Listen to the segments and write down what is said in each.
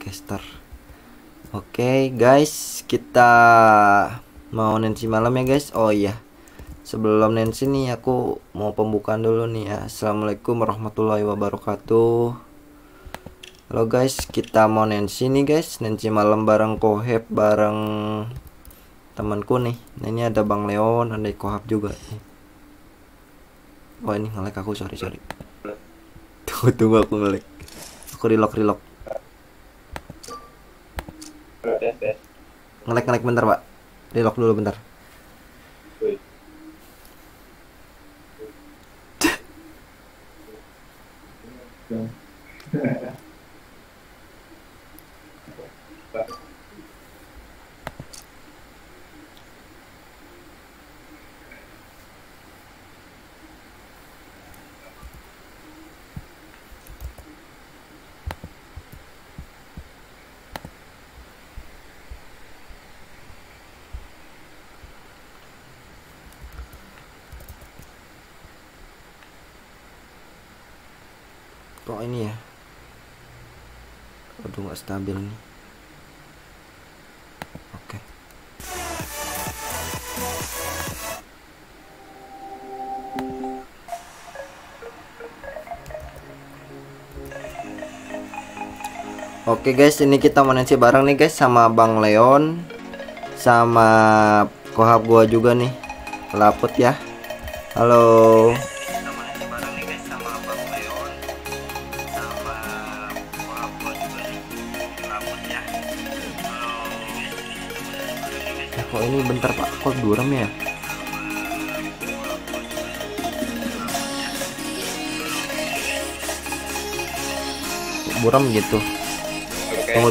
podcaster. Oke guys kita mau nensi malam ya guys? Oh iya. Sebelum nensi nih aku mau pembukaan dulu nih ya. Assalamualaikum warahmatullahi wabarakatuh. Halo guys kita mau nensi nih guys. Nensi malam bareng Koheb bareng temanku nih. Nah, ini ada Bang Leon ada Kohab juga nih. Oh ini ngelek aku sorry sorry. Tunggu tunggu aku ngelek Aku relock relock Ngelek ngelek bentar pak. Relock dulu bentar Ini ya Aduh nggak stabil nih Oke Oke guys, ini kita mau nanti bareng nih guys sama Bang Leon sama kohab gua juga nih. Laput ya. Halo. Eh, kok ini bentar pak, kok buram ya? Buram gitu. Tunggu.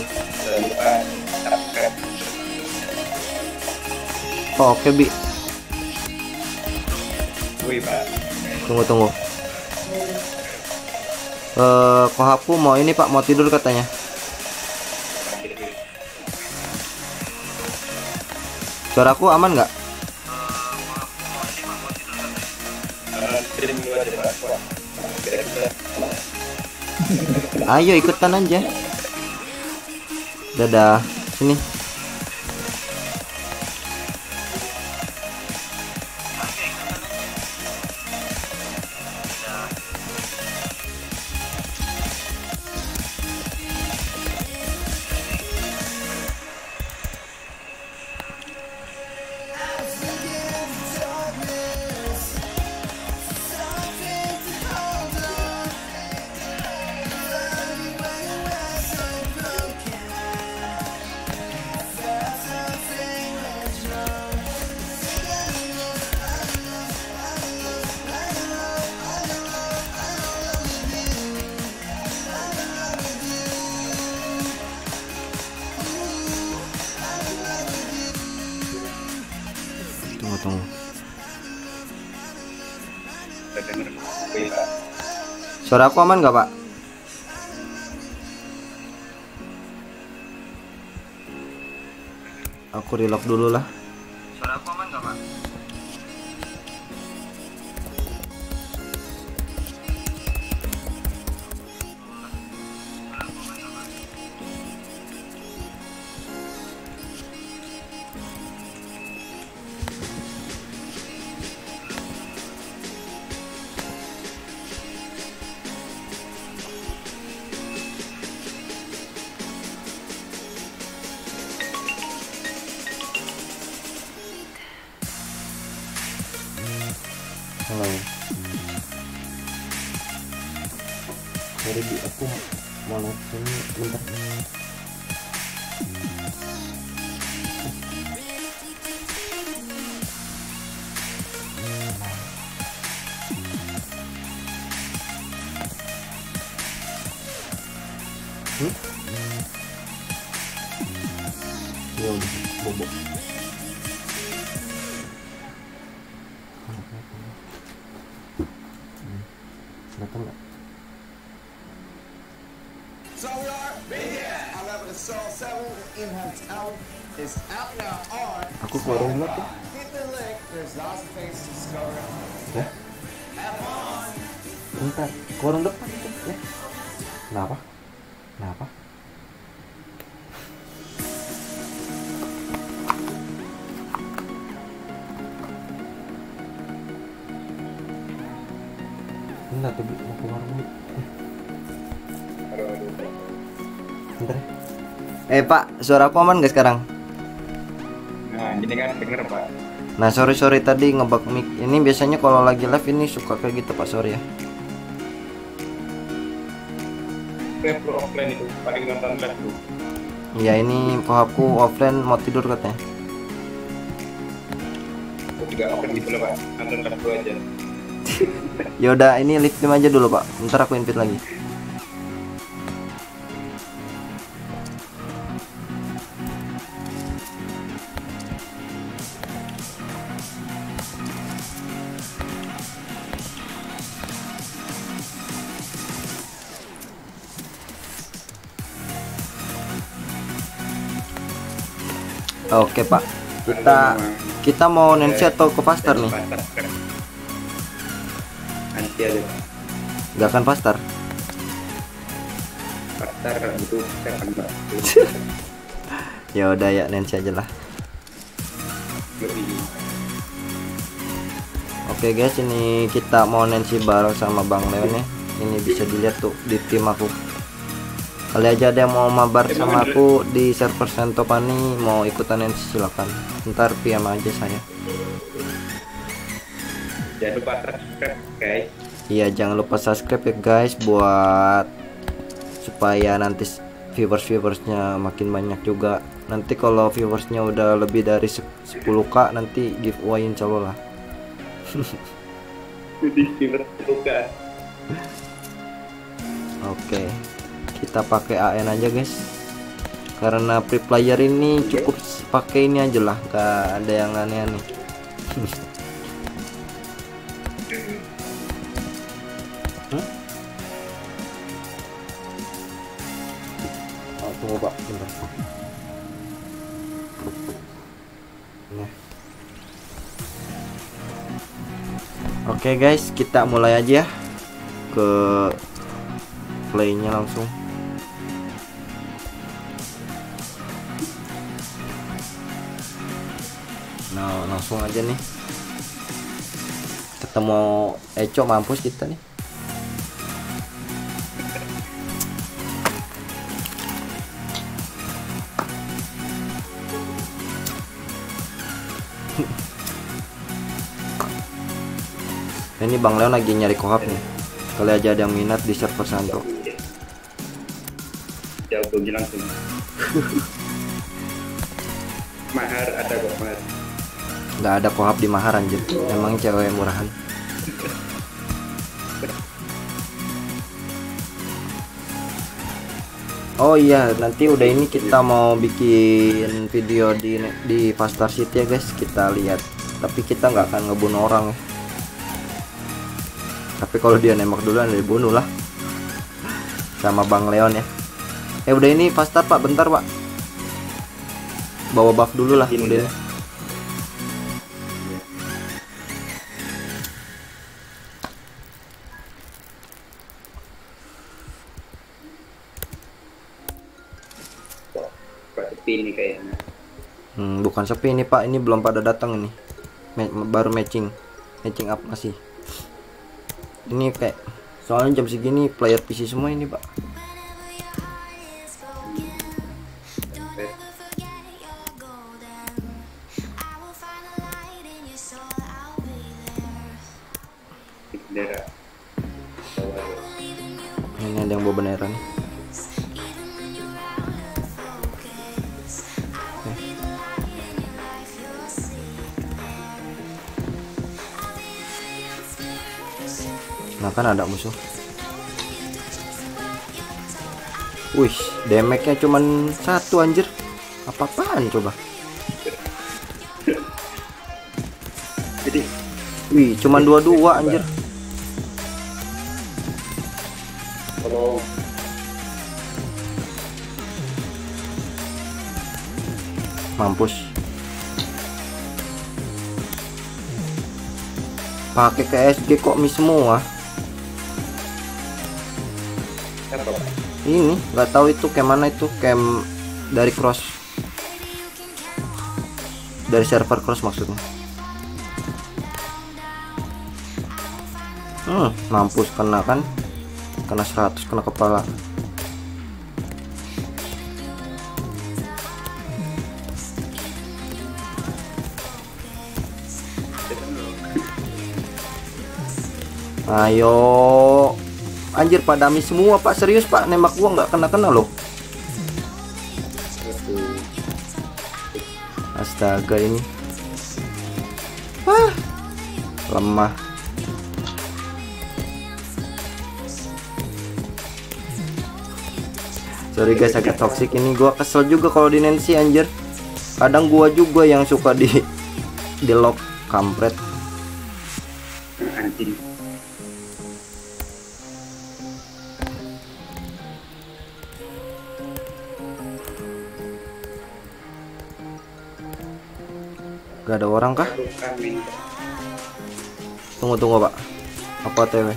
Oh, oke bi. Tunggu tunggu. Eh, kohapu mau ini pak, mau tidur katanya. Suaraku aman nggak? Ayo ikutan aja. Dadah, sini. Suara aku aman nggak pak? Aku relock dulu lah. Bentar. Eh Pak, suara aku aman gak sekarang? Nah, ini kan denger pak. Nah sorry sorry tadi ngebug mic. Ini biasanya kalau lagi live ini suka kayak gitu Pak sorry ya. Live lu offline itu paling nonton live tuh. Iya ini pohapku offline mau tidur katanya. Aku juga offline gitu loh pak. Nonton live aja. Yaudah ini live aja dulu Pak. Ntar aku invite lagi. Oke Pak, kita kita mau Nancy atau ke pastor nih? Nanti aja. Gak akan pastor. Itu saya akan. Ya udah ya Nancy aja lah. Oke guys, ini kita mau Nancy bareng sama Bang Leon ya. Ini bisa dilihat tuh di tim aku. Kali aja ada yang mau mabar sama aku di server Sentopani mau ikutan Nancy silakan. Ntar PM aja saya. jangan lupa subscribe guys. Iya jangan lupa subscribe ya guys buat supaya nanti viewers viewersnya makin banyak juga. Nanti kalau viewersnya udah lebih dari se- 10k nanti giveaway insya Allah lah. Jadi viewer bukan. Oke, kita pakai AN aja guys. Karena free player ini cukup pakai ini aja lah, gak ada yang aneh-aneh. Hmm? Oh, tunggu pak, bentar. Nah. Oke guys, kita mulai aja ya ke playnya langsung aja nih ketemu Eco mampus kita nih ini Bang Leon lagi nyari kohab nih kali aja ada yang minat di server Santo Jauh pergi langsung. Mahar ada kok mahar. Nggak ada kohab di mahar anjir emang cewek murahan Oh iya, nanti udah ini kita mau bikin video di di Pastar City ya guys, kita lihat. Tapi kita nggak akan ngebunuh orang. ya. Tapi kalau dia nembak duluan dibunuh lah. Sama Bang Leon ya. Eh udah ini Pastar Pak, bentar Pak. Bawa buff dulu lah Ini udah. ya. Sepi ini kayaknya. Hmm, bukan sepi ini Pak, ini belum pada datang ini. Baru matching. Matching up masih. Ini kayak soalnya jam segini player PC semua ini, Pak. Damage-nya cuman satu anjir. Apa-apaan coba? Jadi Wih, cuman dua-dua anjir. kalau Mampus. Pakai KSG kok mi semua? Ini nggak tahu itu kayak mana itu camp dari cross. Dari server cross maksudnya. hmm, mampus kena kan kena 100 kena kepala ayo anjir padami semua pak. Serius pak nembak gua nggak kena kena loh. Astaga ini. Ah lemah. Sorry guys agak toxic ini. Gua kesel juga kalau di Nancy anjir. Kadang gua juga yang suka di di lock kampret gak ada orang kah? Tunggu tunggu pak. Apa tw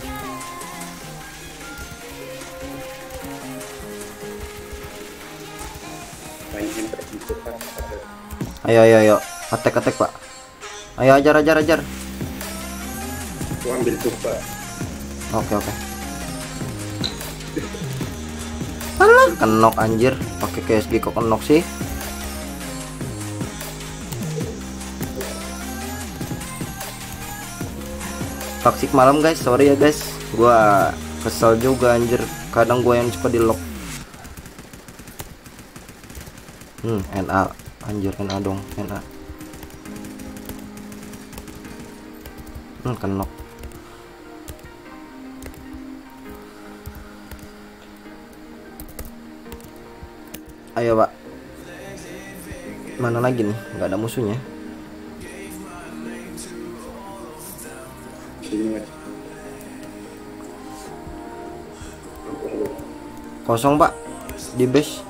main yang terbentuk ada ayo ayo ayo. Attack attack pak. Ayo ajar ajar ajar. Aku ambil coba oke oke. Alah kenok anjir. Pakai KSG kok kenok sih toxic malam guys. Sorry ya guys. Gua kesel juga anjir. Kadang gua yang suka di lock hmm NA anjir NA dong. NA hmm kenok ayo pak. Mana lagi nih? Nggak ada musuhnya kosong pak. Di base.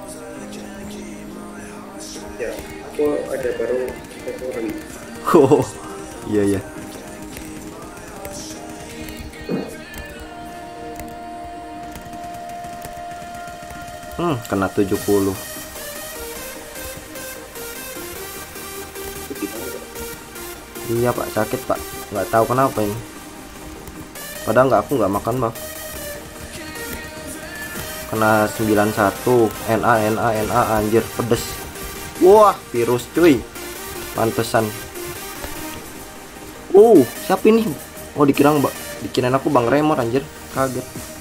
Ya aku ada baru satu orang. Oh iya iya. Hmm kena 70 itu gimana iya pak. Sakit pak. Nggak tahu kenapa ini padahal nggak aku nggak makan bang. Kena 91 NA NA NA anjir pedes. Wah virus cuy. Pantesan. Uh siapa ini? Oh dikira mbak. Dikirain aku bang Remor anjir. Kaget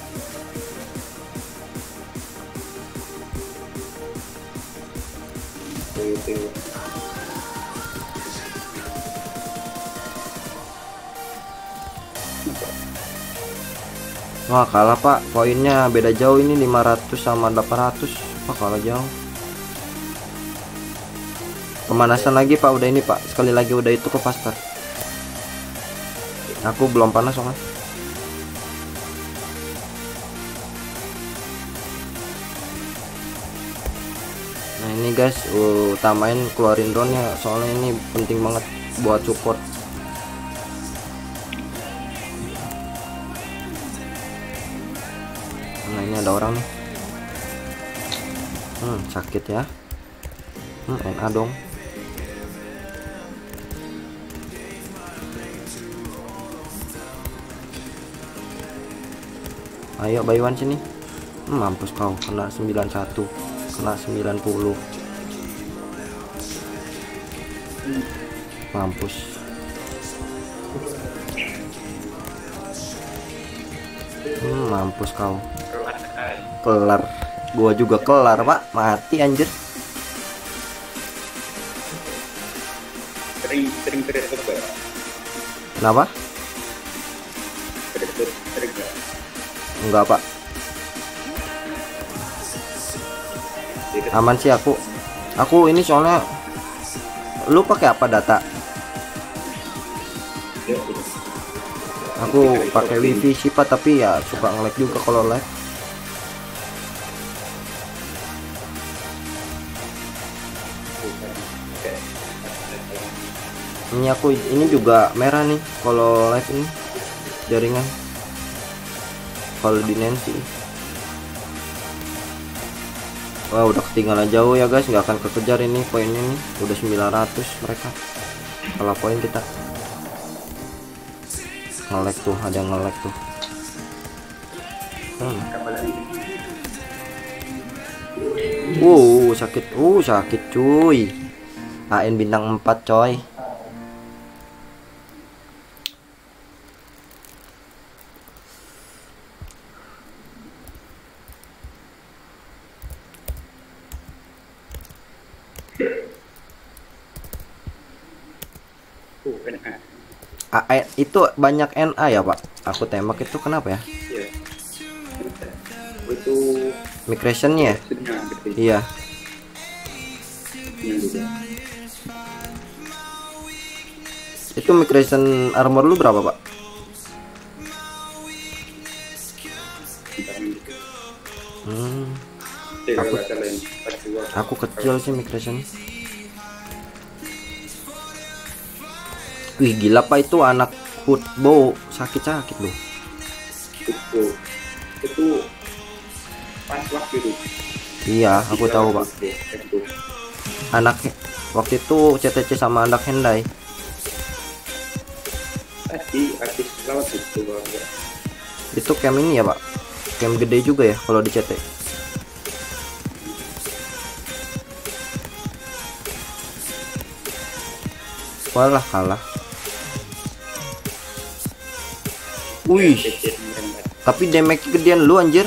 Wah kalah pak. Poinnya beda jauh ini 500 sama 800 Wah kalah jauh. Pemanasan lagi pak. Udah ini pak. Sekali lagi udah itu ke faster. Aku belum panas soalnya Nah ini guys. Utamain keluarin drone nya Soalnya ini penting banget Buat support orang Hmm sakit ya. Hmm NA dong. Ayo Baywan sini. Hmm, Mampus kau kena 91 Kena 90 Mampus. Hmm, mampus kau kelar. Gua juga kelar pak. Mati anjir. Sering sering coba kenapa? Enggak pak. Aman sih aku. Aku ini soalnya lu pakai apa data? Udah. Aku pakai wifi sih pak tapi ya suka nge-lag juga kalau live ini aku ini juga merah nih kalau live ini jaringan kalau di Nancy Wah udah ketinggalan jauh ya guys nggak akan kekejar ini poinnya nih udah 900 mereka kalau poin kita nge-lag tuh ada yang nge-lag tuh Hmm. Lagi. Uh, sakit. Uh, sakit cuy. AN bintang 4 coy. Oh, NA. AN itu banyak NA ya, Pak? Aku tembak itu kenapa ya? Iya. Itu Migrationnya? gede. Iya. Yang gede. Itu migration armor lu berapa, Pak? Hmm, Eh, Aku- aku kecil sih migration. Wih, gila Pak itu anak football sakit-sakit loh. Itu. Itu pas waktu itu. Iya, aku tahu, Pak. Itu. Anak waktu itu CTC sama anak Hyundai. Tadi artis lewat itu Bang. Itu cam ini ya, Pak. Cam gede juga ya kalau di CT. Walah kalah. Wih, tapi damage gedean lu anjir.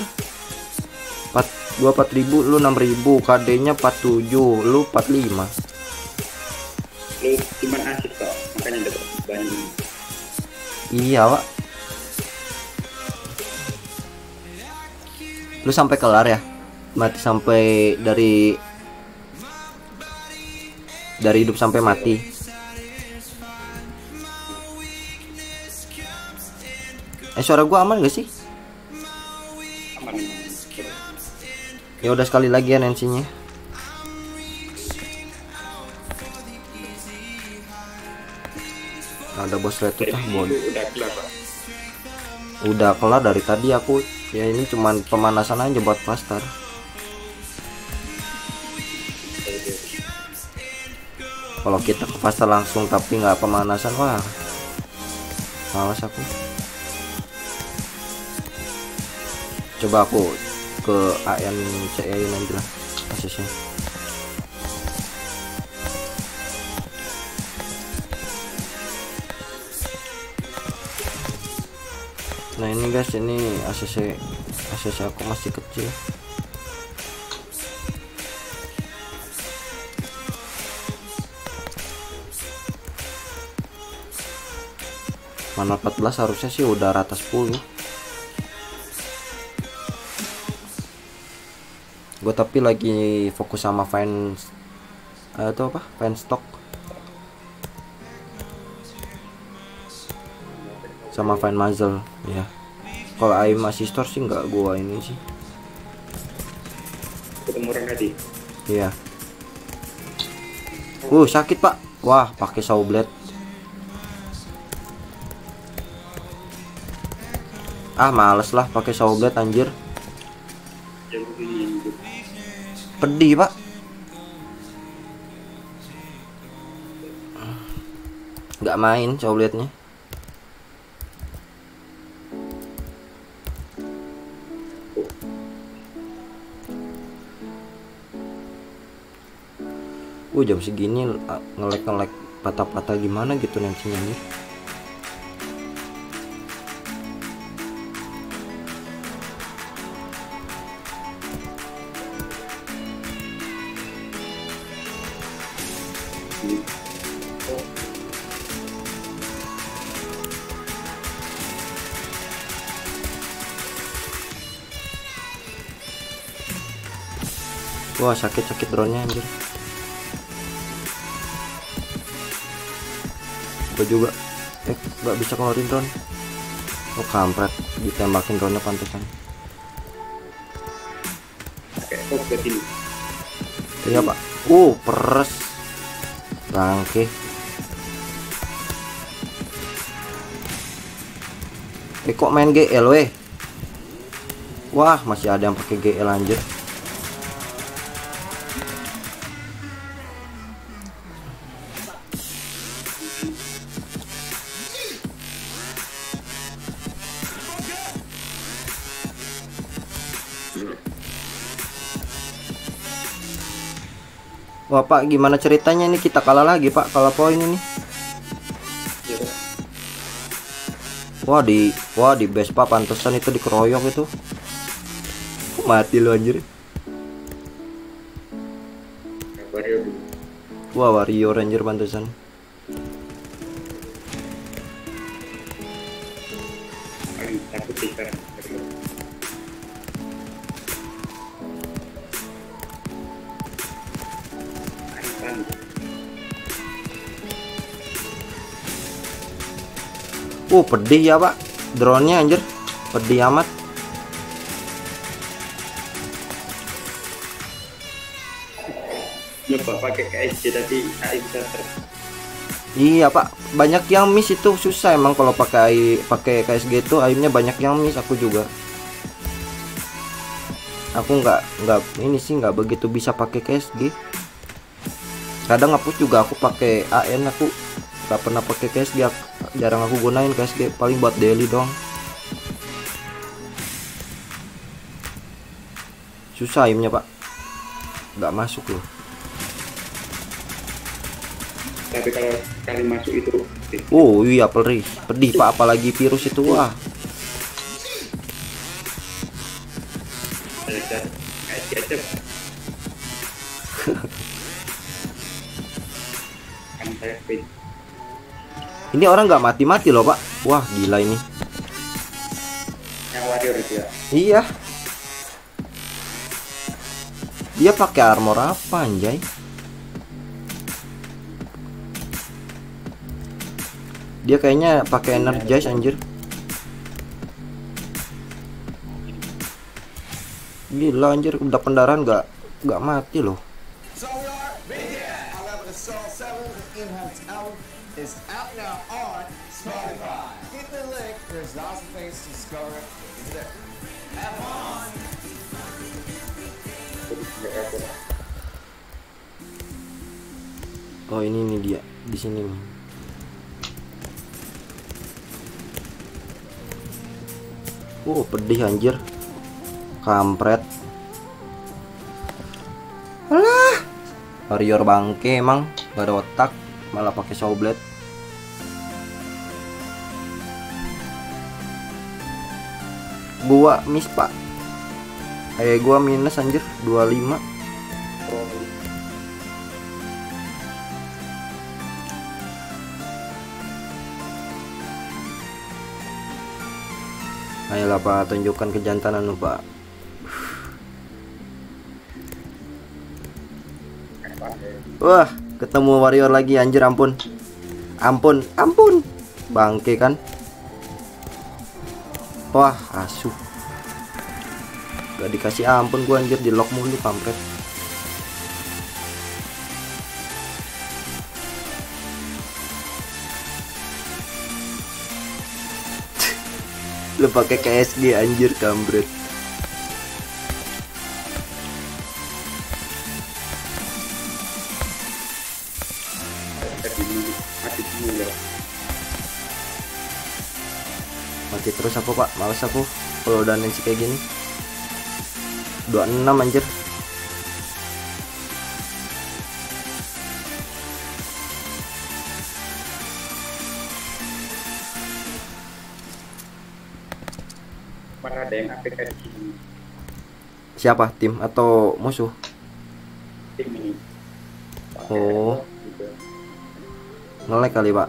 4 24 ribu lu 6 ribu. KD nya 47 lu 45 Lu cuman asik kok, makanya dapat banyak. iya pak lu sampai kelar ya? Mati sampai dari dari hidup sampai mati eh suara gua aman gak sih? Aman. ya udah sekali lagi ya nansinya ada bos retut ah bon udah kelar Pak. udah kelar dari tadi aku. Ya ini cuman pemanasan aja buat pastar kalau kita ke pasar langsung tapi nggak pemanasan wah. Malas aku coba aku ke AN CE nanti lah kasusnya nah ini guys ini ACC ACC aku masih kecil. Mana 14 harusnya sih udah rata 10 gue tapi lagi fokus sama fans itu apa? Fans stock. Sama fan muzzle ya kalau aim masih store sih nggak gua ini sih. Ketemu orang tadi. iya. Uh sakit pak. Wah pakai saw blade. Ah males lah pakai saw blade anjir. Yang begini. Pedih pak. Nggak main saw blade nya Uh jam segini ngelek ngelek patah-patah gimana gitu nantinya nih Wah sakit-sakit drone-nya anjir. Gue juga. Eh gak bisa keluarin drone. Oh kampret. Ditembakin drone-nya pantesan. Fokus ini. Iya pak. Uh peres Bangke. Eh kok main GL weh? Wah masih ada yang pakai GL anjir Pak gimana ceritanya ini kita kalah lagi pak kalah poin ini. Wah di Wah di base pak pantesan itu dikeroyok itu Mati lu anjir. Wah warrior anjir pantesan Uh pedih ya pak. Drone-nya anjir. Pedih amat. Nyoba pakai KSG tapi AI bisa Iya pak. Banyak yang miss itu susah emang kalau pakai pakai KSG itu. Aimnya banyak yang miss aku juga. Aku nggak nggak ini sih nggak begitu bisa pakai KSG kadang ngapus juga aku pakai AN aku nggak pernah pakai KSG jarang aku gunain KSG paling buat daily doang. Susah aimnya pak. Nggak masuk loh. Tapi kalau kali masuk itu oh iya perih. Pedih pak. Apalagi virus itu wah. Kan saya ini orang nggak mati-mati loh pak. Wah gila ini. Yang warrior itu ya? Iya. Dia pakai armor apa anjay? Dia kayaknya pakai energize anjir. Gila anjir. Udah pendarahan nggak nggak mati loh. So oh ini nih dia. Di sini nih Oh pedih anjir. Kampret. Alah. Warrior bangke emang. Gak ada otak. Malah pakai saw blade. Gua miss pak. Eh gua minus anjir. 25 Ayolah pak tunjukkan kejantanan lu pak. Wah ketemu warrior lagi anjir ampun. Ampun ampun. Bangke kan? Wah asu Gak dikasih ampun gua anjir di lock mulu kampret Lu pakai KSG anjir dulu mati terus aku pak. Males aku Kalau udah nanti kayak gini. 26 anjir Siapa? Tim atau musuh? Tim ini. Oh. Ngelek kali pak.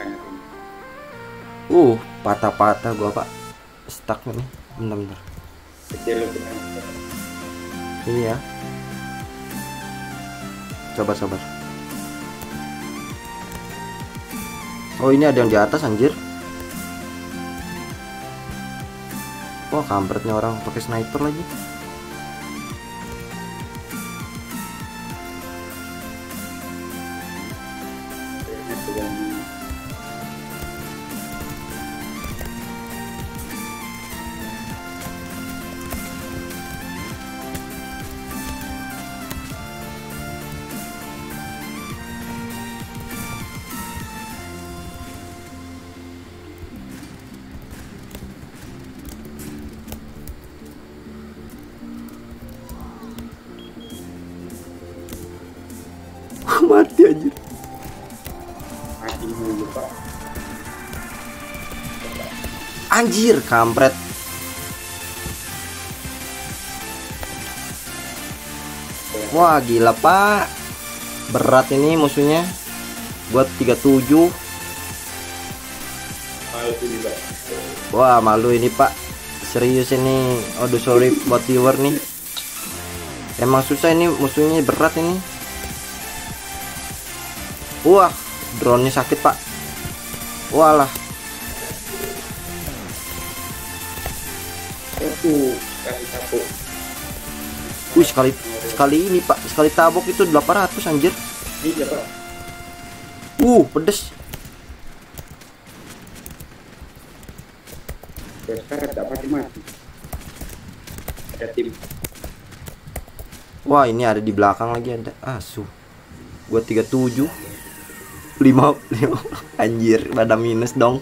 Ini. Uh patah-patah gua pak. Stuck nih lo benar. Iya. Coba sabar. Oh ini ada yang di atas anjir Wah kampretnya orang pakai sniper lagi anjir kampret. Wah gila pak. Berat ini musuhnya. Buat 37 malu tuh juga wah malu ini pak. Serius ini. Aduh sorry buat viewer nih. Emang susah ini musuhnya berat ini. Wah drone nya sakit pak. Walah itu kasih sapu wih sekali sekali ini pak. Sekali tabok itu 800 anjir. Iya pak. Uh pedes. Terus sekarang tak mati mati ada tim. Wah ini ada di belakang lagi ada. Asu. Gua 37 lima, lima anjir pada minus dong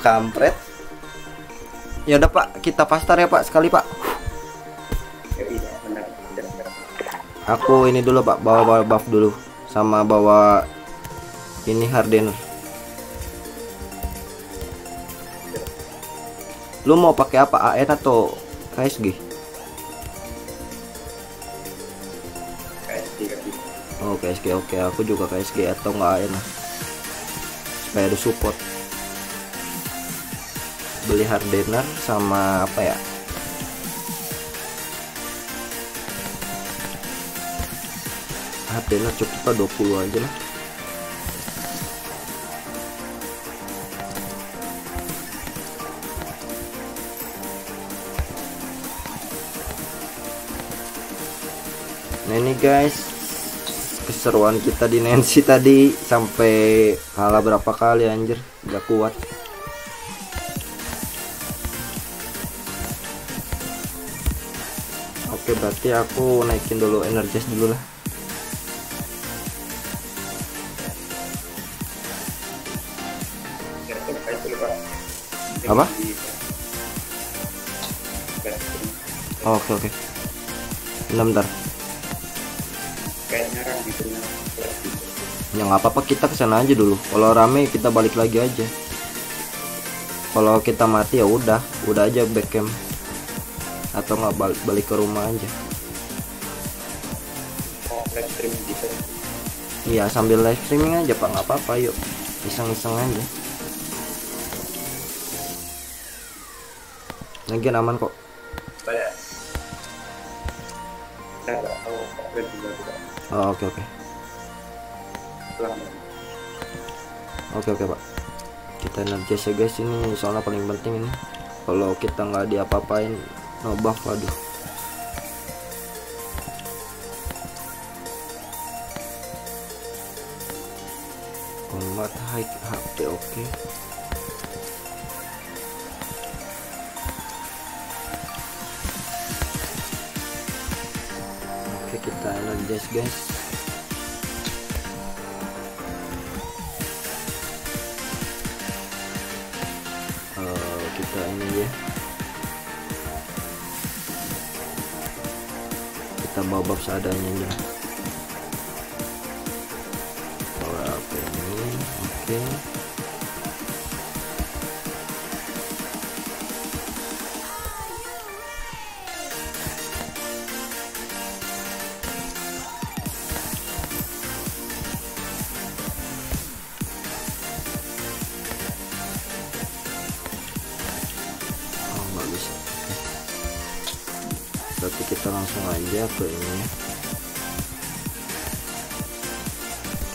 kampret. Ya udah pak. Kita pastar ya pak sekali pak. Aku ini dulu pak. Bawa bawa buff dulu sama bawa ini hardener. Lu mau pakai apa? AN atau KSG kasih oh KSG oke aku juga KSG atau nggak AN supaya ada support beli hardener sama apa ya? Hardener cukup lah 20 aja lah. Nah ini guys keseruan kita di Nancy tadi sampai kalah berapa kali anjir. Gak kuat Oke berarti aku naikin dulu energis dulu lah. Apa? Di- Oh, Oke oke. Bentar, bentar. Ya nggak apa-apa. Kita ke sana aja dulu. Kalau rame kita balik lagi aja. Kalau kita mati ya udah. Udah aja back camp Atau nggak balik, balik ke rumah aja. Oh live stream gitu. Iya sambil live streaming aja pak. Nggak apa-apa yuk. Iseng-iseng aja. Lagian aman kok. juga juga. Oh, oke oke. Oke oke pak. Kita energis ya guys ini soalnya paling penting ini. Kalau kita nggak diapa-apain no buff waduh. Combat high HP oke. Oke kita energis guys. Bab seadanya aja. Kita langsung aja ke ini.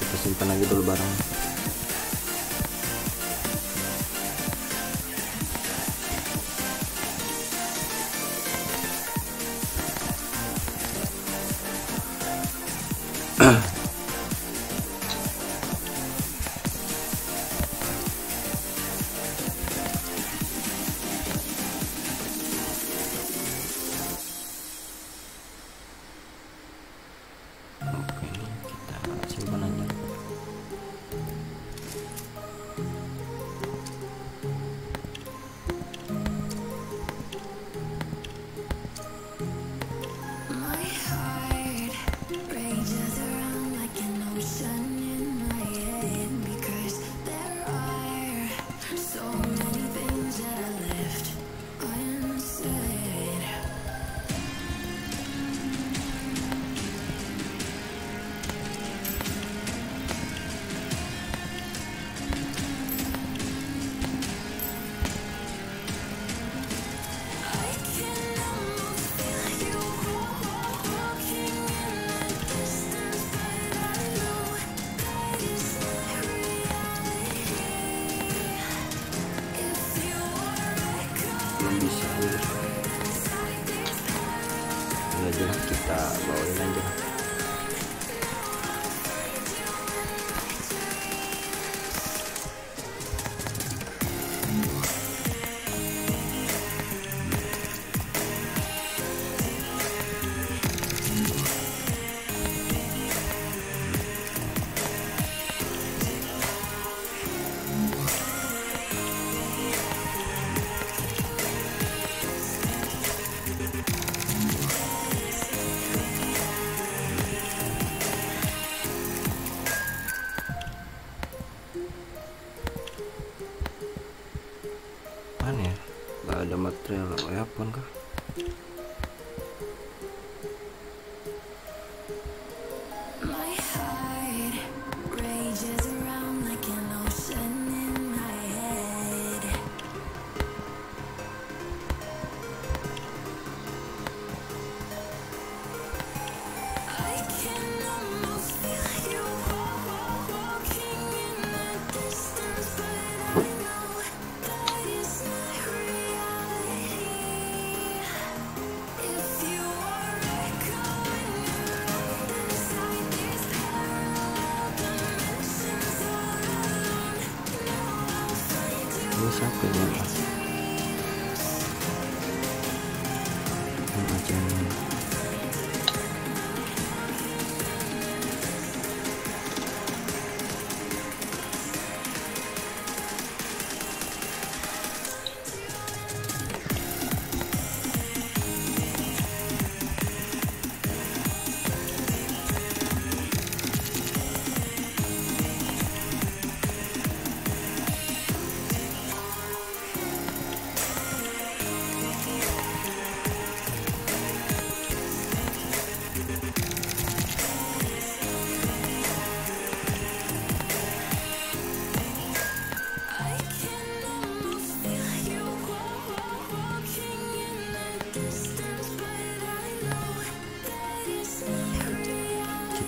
Kita simpan lagi dulu barang.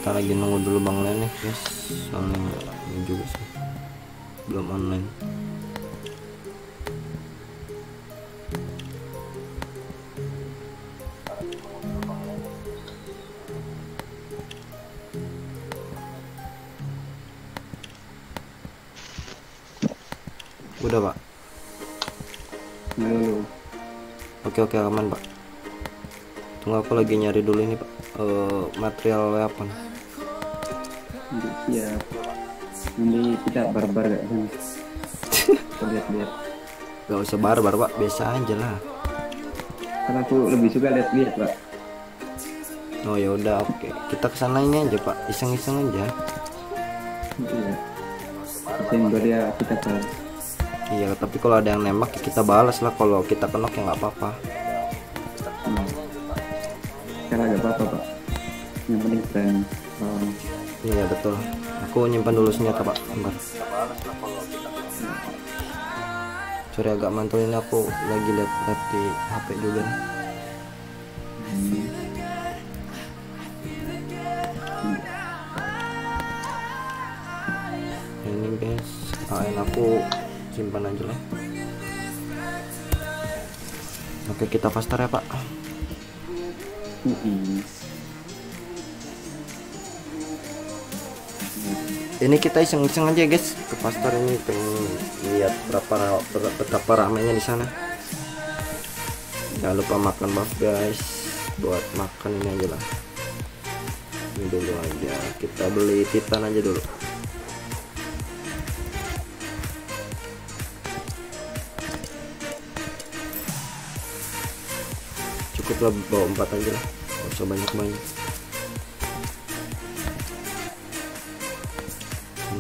Kita lagi nunggu dulu bang Len nih. Guys soalnya ini juga sih. Belum online. Udah pak? Halo. oke oke aman pak. Tunggu aku lagi nyari dulu ini pak. Eh, material weapon Udah siap. Ini kita barbar gak sih? Kita lihat-lihat. gak usah barbar pak biasa aja lah Karena aku lebih suka lihat-lihat, Pak. oh ya udah oke kita ke sana ini aja pak iseng-iseng aja Iya. Desember ya kita balas. iya tapi kalau ada yang nembak ya kita balas lah kalau kita kenok ya nggak apa-apa Hmm. Karena gak apa-apa, Pak. Yang penting berani. Iya betul. Aku nyimpan dulu senjata pak. Bentar. Sorry agak mantul ini. Aku lagi lihat-lihat di HP juga nih. Ini guys. AN aku simpan aja lah. Oke kita faster ya pak. Ini kita iseng-iseng aja guys ke pastor ini pengen lihat berapa ra- ber- betapa ramainya di sana. Jangan lupa makan buff guys buat makan ini aja lah. Ini dulu aja kita beli titan aja dulu. Cukup lah bawa empat aja lah gak usah banyak-banyak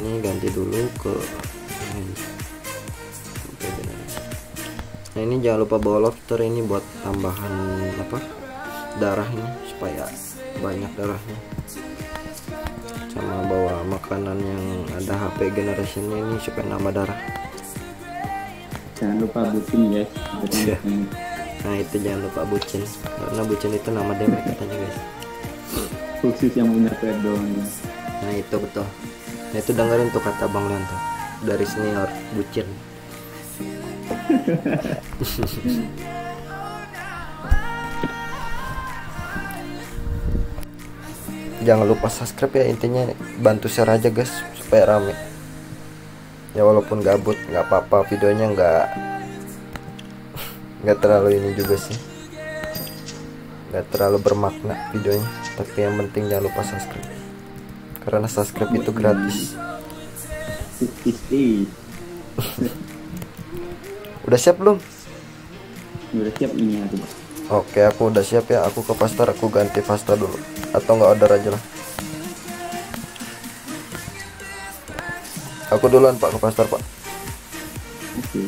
ini ganti dulu ke ini. sampai nah ini jangan lupa bawa lobster ini buat tambahan apa darah ini supaya banyak darahnya sama bawa makanan yang ada HP generationnya ini supaya nambah darah Jangan lupa bucin guys. Iya. Bucin. nah itu jangan lupa bucin karena bucin itu nama demek katanya guys Khusus yang punya pet doang ya. nah itu betul nah itu dengerin tuh kata Bang Leon tuh dari senior bucin. Jangan lupa subscribe ya intinya bantu share aja guys supaya rame. Ya walaupun gabut nggak apa-apa videonya nggak nggak terlalu ini juga sih. Nggak terlalu bermakna videonya tapi yang penting jangan lupa subscribe karena subscribe itu gratis udah siap belum Udah siap ini aku. Pak. Oke, aku udah siap ya. Aku ke pastor, aku ganti pasta dulu. Atau nggak order aja lah. Aku duluan Pak ke pastor Pak. Oke.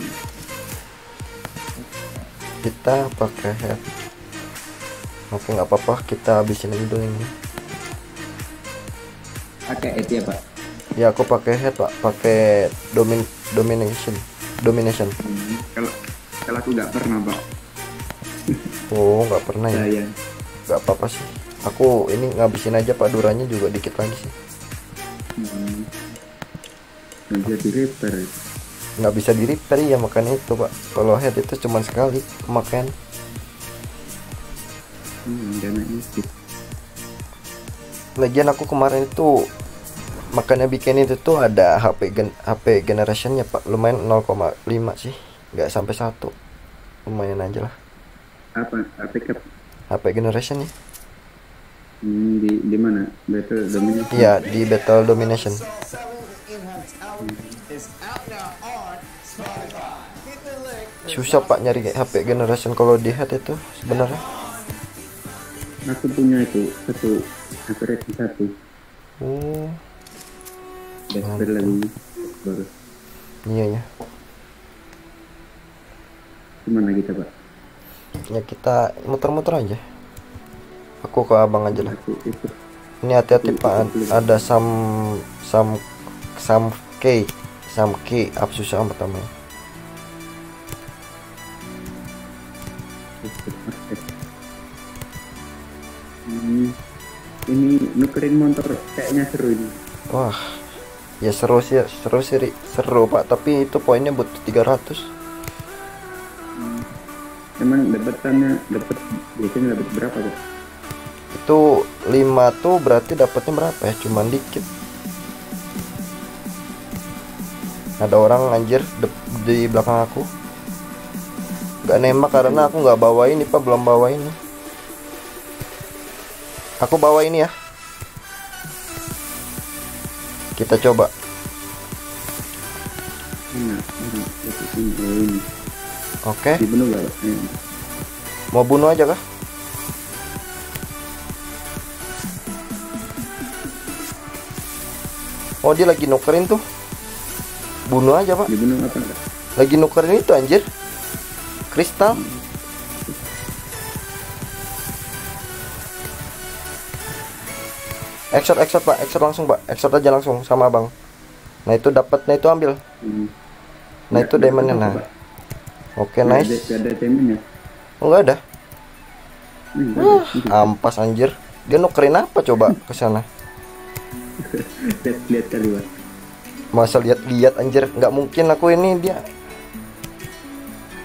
Kita pakai head. Oke nggak apa-apa, kita habisin aja dulu ini. Pakai itu ya pak. Ya aku pakai head Pak, pakai domin domination, domination. Hmm, Kalau kalau aku nggak pernah pak. Oh nggak pernah ya? Nggak apa-apa sih. Aku ini ngabisin aja Pak duranya juga dikit lagi sih. Hmm. Nggak bisa di repair. Nggak bisa di repair ya makanya itu Pak. Kalau head itu cuma sekali pemakaian. Hmm, dana itu. Lagian aku kemarin itu makanya bikin itu tuh ada HP gen HP generationnya pak lumayan 0,5 sih nggak sampai satu lumayan aja lah Apa? APK? HP generationnya Hmm, di di mana? Battle Domination. iya di Battle Domination 7 in-home talent is out now on Spotify. Hit the link. susah pak nyari HP generation kalau di head itu sebenarnya Aku punya itu satu HP satu. oh Lagi baru. iya ya. Gimana kita pak? ya kita muter-muter aja. Aku ke abang aja lah. Ini hati-hati pak. ada sam sam sam K. Sam K. Apa susah amat namanya Hmm, ini nukerin motor kayaknya seru ini. Wah, ya seru sih, seru sih, seru pak. Tapi itu poinnya butuh 300. Emang dapatannya dapat biasanya dapat berapa pak? Itu 5 tuh berarti dapatnya berapa ya? Cuman dikit. Ada orang anjir de- di belakang aku. Gak nembak karena aku nggak bawa ini pak, belum bawa ini. Aku bawa ini ya. Kita coba. Enak, enak. Dapat ini, ini. Oke, Dibunuh gak pak? Eh, mau bunuh aja kah? Oh dia lagi nukerin tuh. Bunuh aja pak. Dibunuh apa enggak? Lagi nukerin itu anjir. Kristal. Exot exot pak, exot langsung pak, exot aja langsung sama abang. Nah itu dapatnya itu ambil. Hmm. Nah Nggak- itu nggak diamondnya nah. Oke Nggak nice. ada- ada temennya. Oh, enggak ada. Hmm, nggak ada. Ampas anjir. Dia nukerin apa coba ke sana? Lihat lihat kali pak. Masa lihat-lihat anjir, nggak mungkin aku ini dia.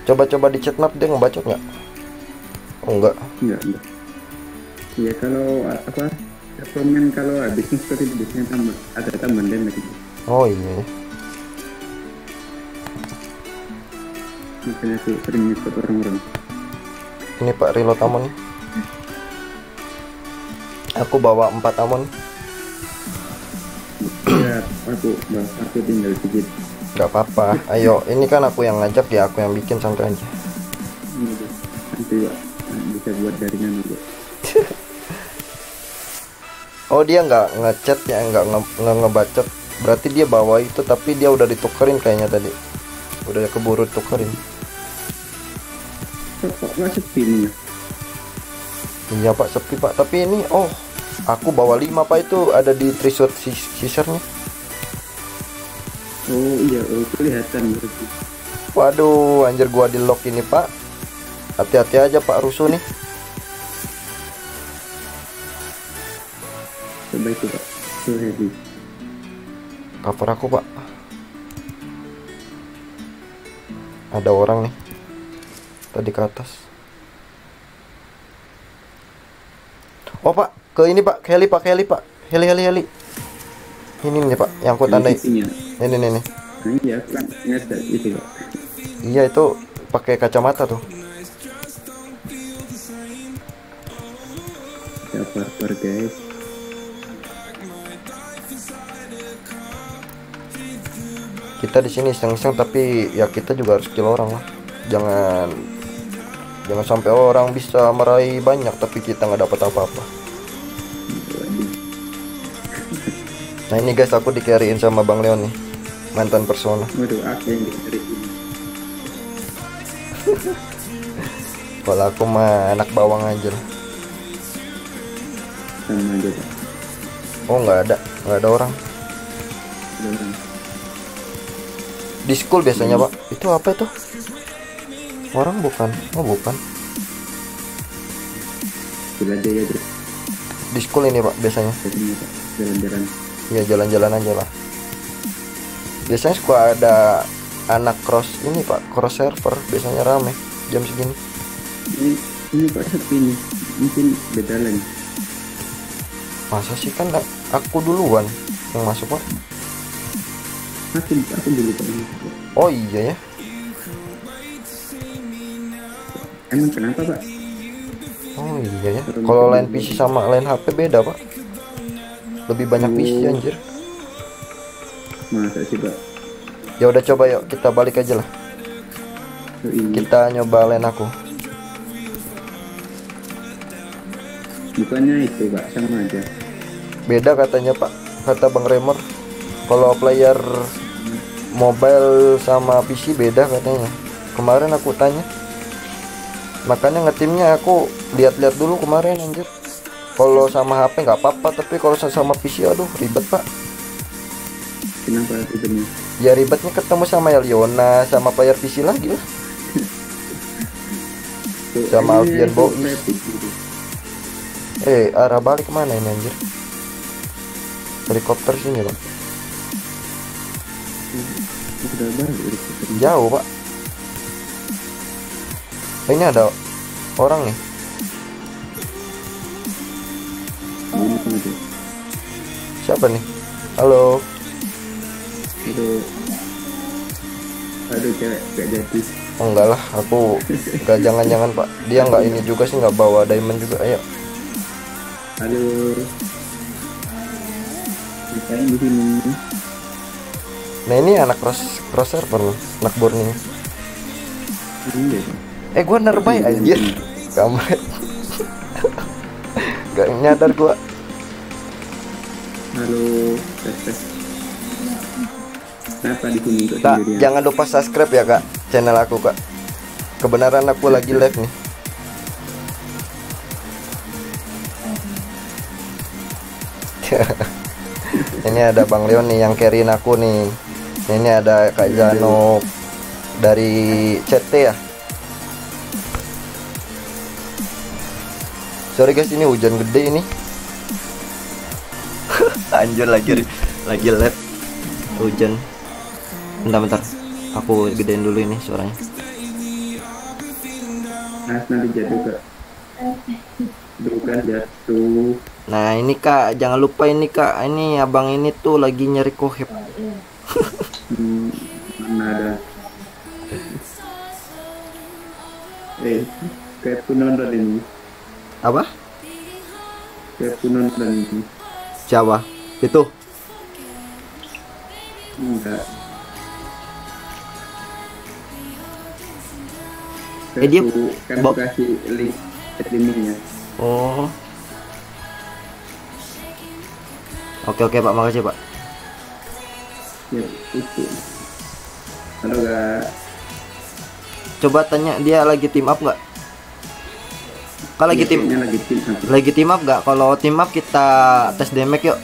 Coba-coba di chat map dia ngebacot nggak? Oh enggak. Enggak enggak. Iya kalau apa? Komen kalau habis seperti itu biasanya tambah ada tambahan damage itu. Oh iya. Makanya aku sering ngikut orang-orang. Ini Pak reload amon nih. Aku bawa 4 amon. Iya, aku aku tinggal sedikit. nggak apa-apa. Ayo, ini kan aku yang ngajak ya, aku yang bikin santai aja. Deh. Nanti pak nah, bisa buat jaringan juga. Oh dia nggak ngechat ya, nggak nge nge- ngebacot. Berarti dia bawa itu, tapi dia udah ditukerin kayaknya tadi. Udah keburu tukerin. kok nggak sepi nih ya? Iya pak sepi pak tapi ini oh aku bawa 5 pak itu ada di trisut sisarnya oh iya oh kelihatan berarti Waduh anjir gua di lock ini pak Hati-hati aja pak rusuh nih coba itu pak. So heavy Cover aku pak. Ada orang nih. Tadi ke atas. Oh pak. Ke ini pak. Ke heli pak. Ke heli pak. Heli heli heli. Ini nih pak. Yang aku tandai. Ini nih nih nah iya kan itu pak. Iya itu pakai kacamata tuh. Sabar guys kita di sini iseng-iseng tapi ya kita juga harus kill orang lah. Jangan jangan sampai orang bisa meraih banyak tapi kita nggak dapat apa-apa. Nah ini guys aku di carryin sama bang Leon nih mantan persona. Waduh aku yang dari ini kalau aku mah anak bawang aja lah. Sama aja pak. Oh nggak ada nggak ada orang. Ada orang di school biasanya pak. Itu apa itu? Orang bukan. Oh bukan. Aja ya di school ini pak biasanya. Jalan-jalan. Ya jalan-jalan aja lah biasanya suka ada anak cross ini pak. Cross server. Biasanya rame jam segini. Ini ini pak sepi nih mungkin beda lagi masa sih? Kan aku duluan yang masuk pak aku aku dulu Pak. oh iya ya. Emang kenapa pak? Oh iya ya. Kalau lain PC sama lain HP beda pak. Lebih banyak PC anjir. Masa sih pak? Ya udah coba yuk kita balik aja lah. Oh, kita nyoba lain aku. Bukannya itu pak sama aja? Beda katanya pak. Kata bang Remer kalau player mobile sama PC beda katanya. Kemarin aku tanya. Makanya ngetimnya aku lihat-lihat dulu kemarin anjir. Kalau sama HP nggak apa-apa tapi kalau sama PC aduh ribet pak. Kenapa ribetnya ya ribetnya ketemu sama Eliona sama player PC lagi lah. Sama Alfian Bois. rapid gitu. eh arah balik ke mana ini anjir? Helikopter sini pak jauh pak. Eh, ini ada orang nih. Siapa nih? Halo. Aduh aduh cewek gak jadi Oh, enggak lah. Aku enggak jangan-jangan pak. Dia nggak ini juga sih nggak bawa diamond juga. Ayo. Aduh ngapain di sini nah ini anak cross cross server loh anak burning iya. Eh gua nerbay anjir. kamu Gak nyadar gua. Halo tes tes kenapa di sini kok Kak, sendirian? jangan lupa subscribe ya kak channel aku kak. Kebenaran aku lagi live nih. Ini ada Bang Leon nih yang carryin aku nih ini ada Kak Jano dari CT ya? Sorry guys ini hujan gede ini. Anjir lagi lagi live hujan. Bentar bentar. Aku gedein dulu ini suaranya. Mas nanti jatuh kak. Bukan jatuh. Nah ini kak. Jangan lupa ini kak. Ini abang ini tuh lagi nyari kohep mana ada? Eh kayak penonton ini. Apa? Kayak penonton ini. Siapa itu? Enggak. Eh, dia- kan Bob. kasih link streamingnya oh. Oke oke pak. Makasih pak ya itu halo kak coba tanya dia lagi tim up nggak Kan lagi tim Kayaknya lagi tim lagi team up gak? Kalau team up kita tes damage yuk.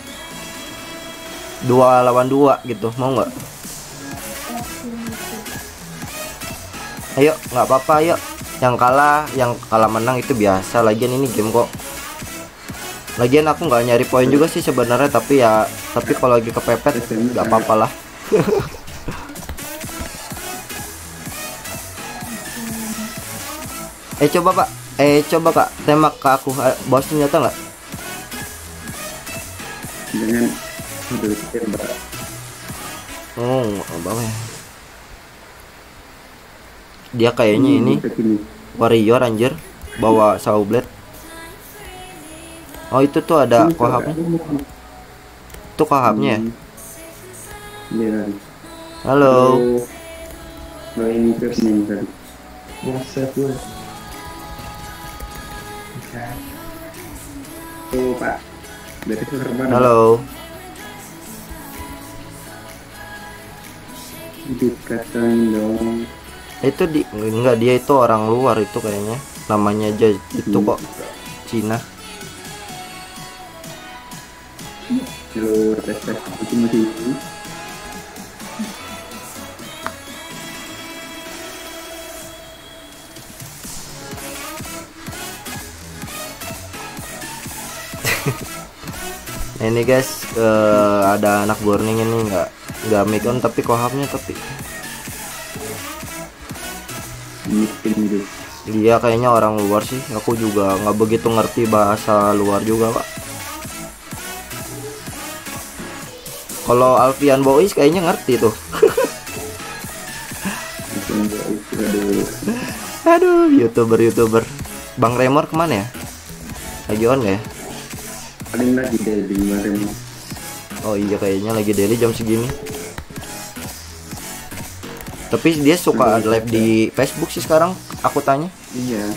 Dua lawan dua gitu, mau nggak? Ayo, nggak apa-apa, ayo. Yang kalah, yang kalah menang itu biasa. Lagian ini game kok. Lagian aku nggak nyari poin juga sih sebenarnya, tapi ya, tapi kalau lagi kepepet nggak apa-apa lah. eh coba pak, eh coba kak tembak ke aku, Eh, bawa senjata nggak? Dengan. Oh, bawa ya. Dia kayaknya ini warrior anjir, bawa saw blade. Oh itu tuh ada suara. tuh kohapnya ya. Hmm. Iya tadi. Halo, Oh, ini ke sini tadi. Oh, Pak. Dari mana? halo. Dikatakan dong. Itu di enggak dia itu orang luar itu kayaknya. Namanya aja itu kok Cina. Halo, tes tes. Itu masih. Nah, ini guys eh, ada anak warning ini nggak nggak mic on tapi kohapnya tapi dia kayaknya orang luar sih. Aku juga nggak begitu ngerti bahasa luar juga pak. Kalau Alfian Boys kayaknya ngerti tuh. Aduh. Aduh, youtuber youtuber. Bang Remor ke mana ya? Lagi on nggak ya? Paling lagi deh di kemarin. Oh iya kayaknya lagi daily jam segini. Tapi dia suka live di Facebook sih sekarang. Aku tanya. Iya.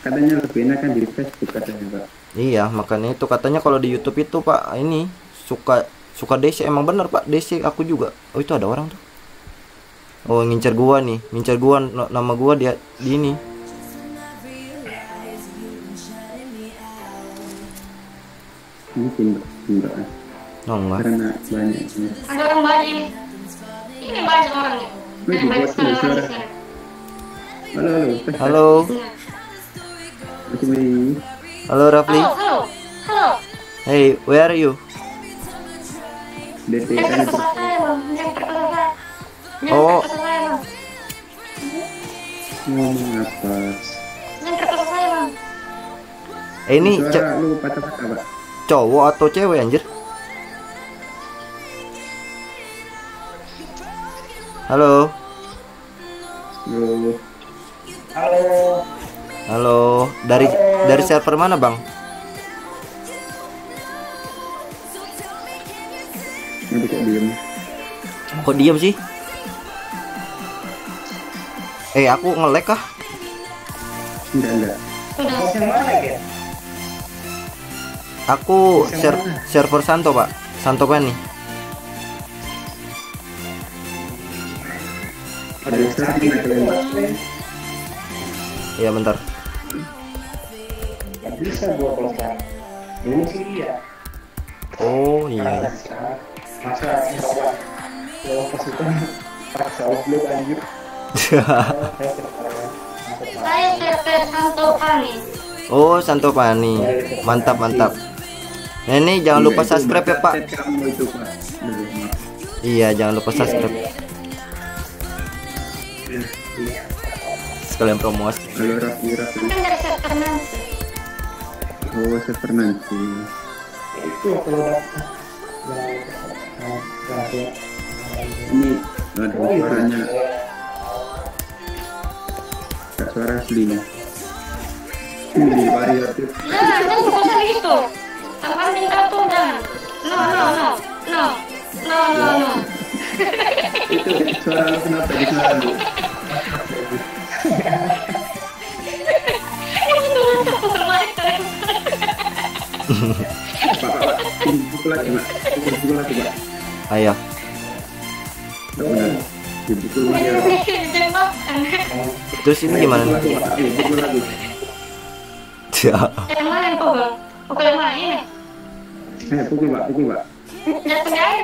Katanya lebih enak kan di Facebook katanya, Pak. Iya, makanya itu katanya kalau di YouTube itu Pak ini suka suka DC emang bener Pak DC aku juga. Oh itu ada orang tuh. Oh ngincer gua nih, ngincer gua nama gua dia di ini. Mungkin enggak. Oh enggak. Karena banyak. Ada orang banyak ini. Ini banyak orang nih. Wih, buat sekali suara. Halo, halo. Halo, Masih halo Rafli. Halo, halo, halo. Hey, where are you? Saya. Jangan Oh. ngomong apa? Eh, ini Suara lu patah-patah, Pak. cowok atau cewek anjir? Halo, Lu halo. Dari dari server mana bang? Nanti kok diem. Kok diem sih? Eh aku ngelek kah? Enggak, enggak. Aku ser- server Santo pak, Santo kita kalian. Iya bentar. bisa gua kalau sekarang dulu sih iya Oh iya. Masa coba kalau pas itu paksa upload anjir Saya server Santo Kali. Oh Santo Pani. Mantap mantap. Nah, ini jangan lupa Enggak, itu subscribe ya pak. Iya jangan lupa subscribe. Sekalian promosi. Halo Raffi, Raffi. Oh, server nanti. itu kalau rahasia Ini ada suaranya. Kak suara aslinya. Ini di variatif. Jangan, jangan usah gitu. Tanpa minta tuh jangan. No, no, no, no, no, no, no. Itu suara lu kenapa di suara lu? Pak, lagi, Pak. Buku lagi, Pak. Ayo. Terus ini gimana nih? Lagi, Pak. Ini buku lagi. Siap. Yang mana yang pukul? Pukul yang mana ini? Eh, pukul pak, pukul pak. Jatuh di air?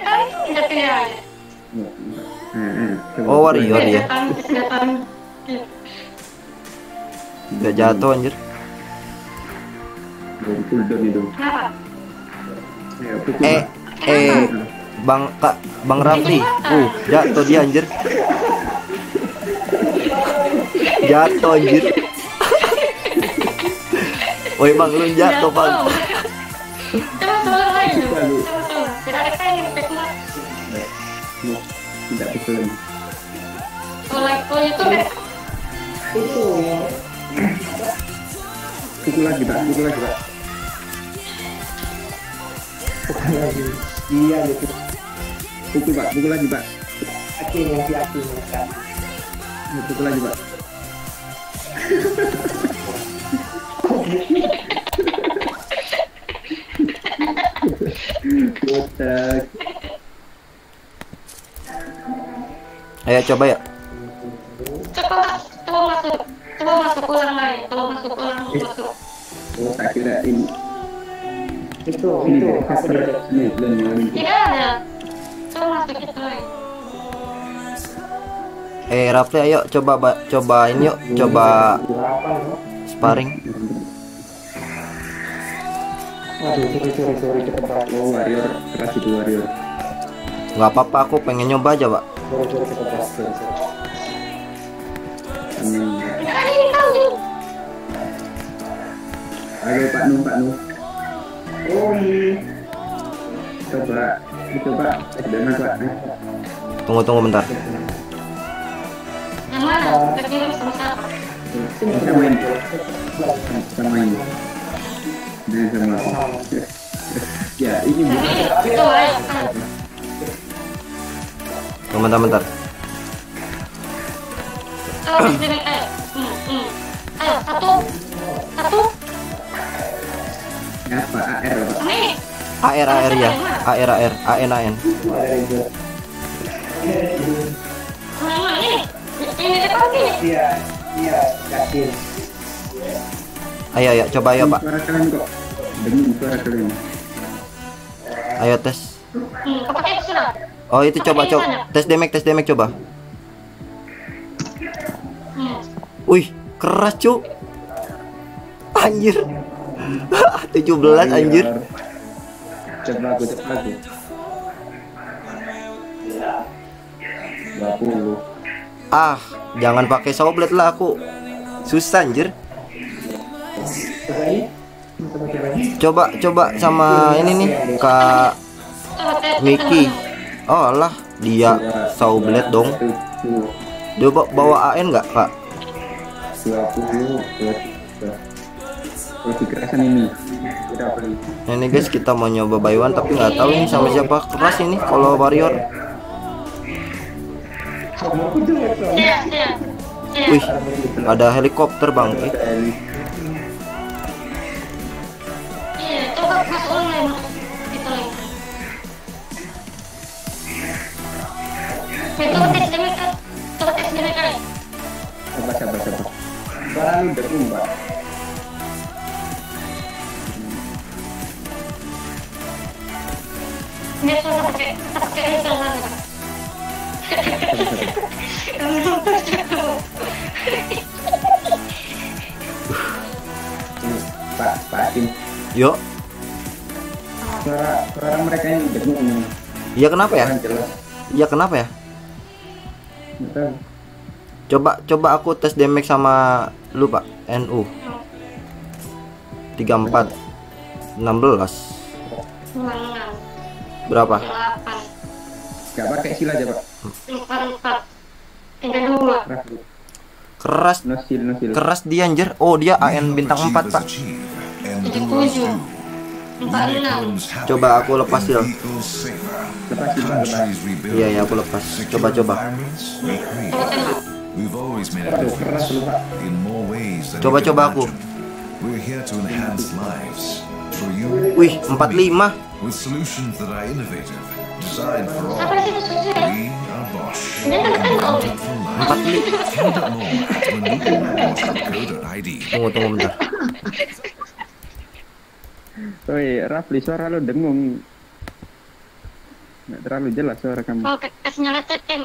Jatuh di air. Coba Oh, warrior kelihatan. Gak jatuh anjir. Eh, eh, Bang Kak, Bang Rafli. Uh, jatuh dia anjir. Jatuh anjir. Woi Bang, lu jatuh Bang. Tidak. Mau, Tidak pukul lagi. Kalau itu deh. Pukul lagi pak, pukul lagi pak. Iya gitu. Pukul pak, pukul lagi pak. Yakin ya, yakin ya. Eh, Pukul lagi pak. Ayo coba ya. Coba coba masuk. Coba masuk ulang lagi. Coba masuk ulang masuk. Oh, tak kira ini. Itu Ini itu ini belum Tidak ada. Eh Rafli ayo coba ba- cobain yuk, coba sparring. Sorry sorry sorry. Oh, warrior keras itu warrior. Nggak apa-apa, aku pengen nyoba aja, Pak. Sorry sorry. Sorry sorry. Amin. Jin. Ayo Pak Nu, Pak Nu. Oh. Coba, coba. Dengan Pak. Tunggu tunggu bentar. Yang mana? Kita main sama. Ya, ini bentar bentar. Ayo. Satu, satu. apa AR. AR AR ya. AR AR AN AN. Iya iya. Ayo ayo coba ayo, Pak. Ayo tes. Oh, itu coba coba tes damage tes damage coba. Wih, keras, Cuk. Anjir. 17 anjir. Coba aku, coba aku. 20. Ah, jangan pakai blade lah aku. Susah anjir. Coba. Coba coba. Coba coba sama ini nih, Kak Coba. Miki. Oh alah, dia blade dong. Tujuh, Dia ba- bawa AN nggak, Kak? 20, 23. Lebih kerasan ini. Nah, ini guys kita mau nyoba one tapi nggak tahu ini sama siapa keras ini kalau warrior. Wih, ada helikopter bang. Eh, masuk ulang Dia pakai pakai. Pak, Pak. Yuk, Suara suara mereka dengung nih. iya kenapa ya? Iya kenapa ya? Betul. Coba coba aku tes damage sama lu pak NU 34 16 Enam, berapa? delapan, Gak pakai sila aja pak. Keras. Keras No skill, no skill. keras dia anjir. Oh dia AN bintang 4 pak. tujuh, tujuh, empat, enam. Coba aku lepas ya. Lepas. Iya ya aku lepas. Coba coba. Coba Coba, aku. imagine. We're here to enhance lives for you. Wih for 45 me, with solutions that are innovative, designed for all. We are Bosch. Kan tembak oleh. For life. Find out more at when we can Bosch.co.id. Tunggu tunggu bentar. Woi, Rafli, suara lu dengung. Nggak terlalu jelas suara kamu. Kan